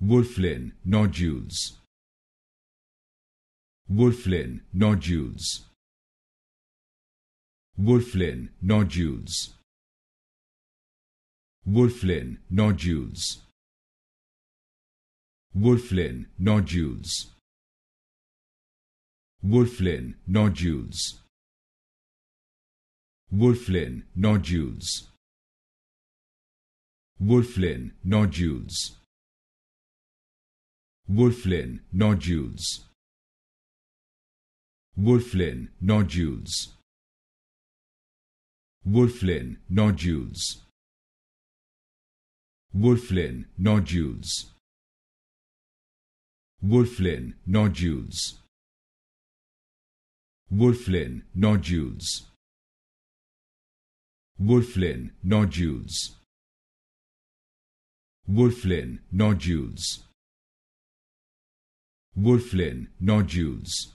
Wölfflin nodules. Wölfflin nodules. Wölfflin nodules. Wölfflin nodules. Wölfflin nodules. Wölfflin nodules. Wölfflin nodules. Wölfflin nodules Wölfflin nodules. Wölfflin nodules. Wölfflin nodules. Wölfflin nodules. Wölfflin nodules. Wölfflin nodules. Wölfflin nodules. Wölfflin nodules Wölfflin nodules